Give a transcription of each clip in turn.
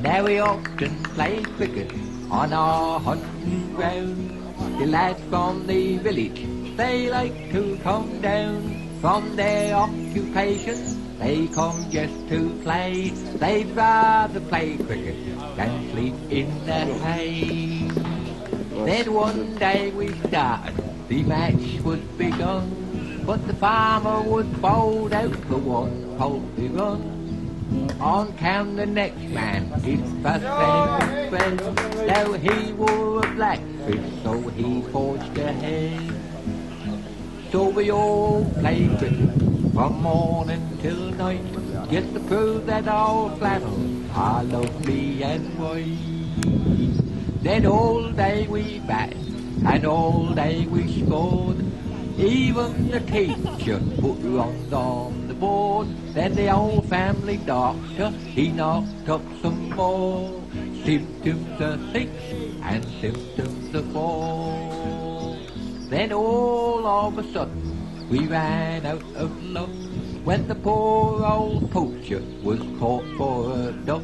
Now we often play cricket on our hunting ground. The lads from the village, they like to come down from their occupation. They come just to play. They'd rather play cricket than sleep in the hay. Then one day we started, the match was begun, but the farmer was bowled out for one poultry run. On came the next man, his first name was Fred. Now he wore a black suit, so he forged ahead. So we all played cricket from morning till night, just to prove that our flannels are lovely and white. Then all day we batted, and all day we scored. Even the teacher put runs on the board. Then the old family doctor, he knocked up some more. Symptoms of six and symptoms of four. Then all of a sudden we ran out of luck when the poor old poacher was caught for a duck.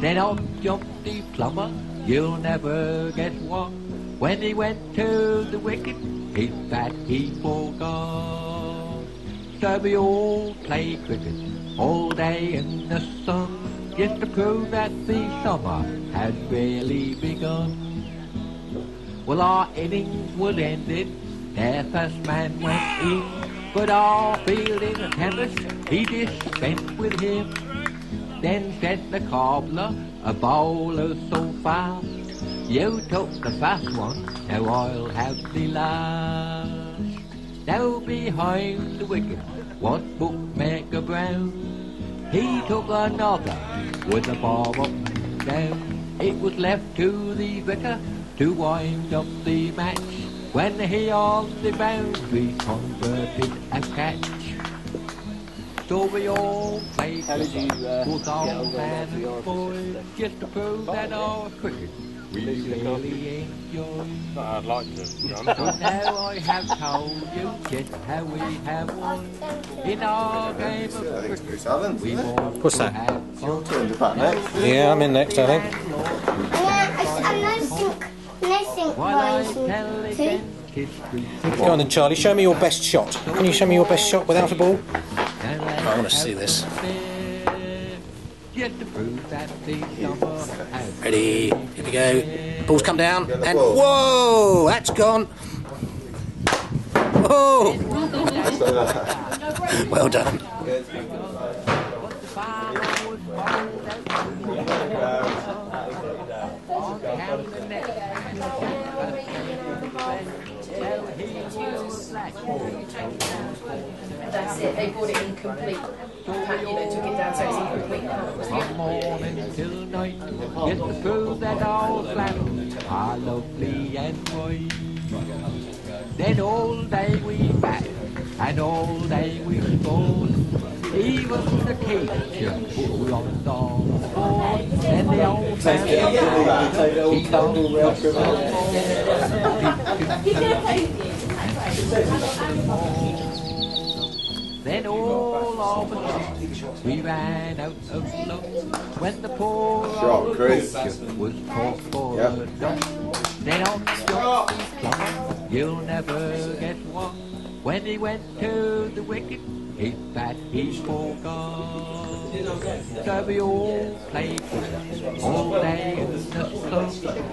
Then up jumped the plumber, you'll never guess what. When he went to the wicket, his bat he forgot. So we all play cricket all day in the sun, just to prove that the summer had really begun. Well, our innings was ended, their first man went in, but our fielding chemist, he dispensed with him. Then said the cobbler, a bowler so fast, you took the first one, now I'll have the last. Now behind the wicket was bookmaker Brown. He took another with a bob up and down. It was left to the vicar to wind up the match when he on the boundary converted a catch. So we all played How did you, uh, both get man with and boy, just to prove that our cricket we Losing the really enjoy. I'd like to. So now I have told you just how we have won in our game of cricket. Chris Evans, We isn't it? want What's to that? have Your fun. turn to bat next. Yeah, I'm in next, I think. Yeah, I, I think, I think While I rising tell the too. dentist we Go on then, Charlie. Show me your best shot. Can you show me your best shot without a ball? I wanna see this. Just to prove that the summer has Ready? Here we go. Ball's come down. And whoa! That's gone. Whoa! Oh. Well done. But the farmer was bowled out. On came the next man. Well, he was black. That's it. They brought it incomplete. Pat, you know, took it down so it's. From morning till night, just to prove that our flannels are lovely and white. Then all day we batted, and all day we scored. Even the teacher put runs on the board. Then the old family doctor, he knocked up some more. Then all of a sudden we ran out of luck when the poor old Chris. poacher was caught for Yep. a duck. Then on jumped the plumber, you'll never guess what. When he went to the wicket, his bat he forgot. So we all played cricket all day in the sun,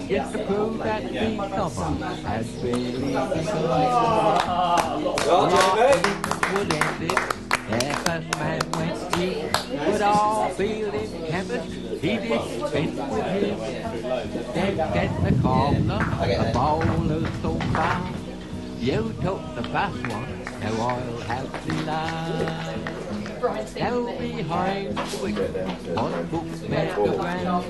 just to prove that the summer had really begun. Would ended. Their first man went but our fielding chemist, he dispensed with him. Then said the cobbler, a bowler so fast, you took the fast one, now I'll have the last. Now behind the wicket, on bookmaker ground,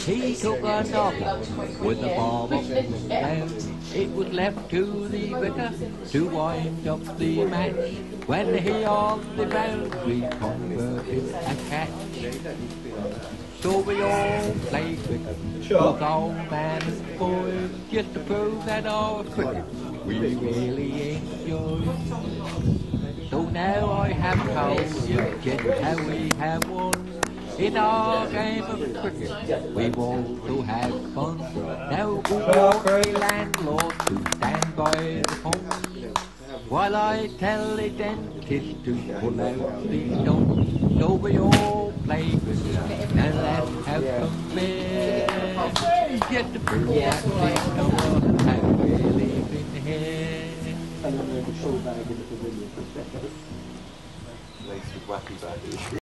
he took a another with a ball and down. It was left to the vicar to wind up the match. When he on the boundary converted a catch. So we all played cricket, both old man and boy, just to prove that our cricket we really enjoy. So now I have told you just how we have won In our game of cricket, we want to have fun. Now who are the landlord to stand by the pump? While I tell the dentist to pull out the dump. So we all play cricket and let's have some beer. Get the proof that we know have really been here. Laced with wacky baddies.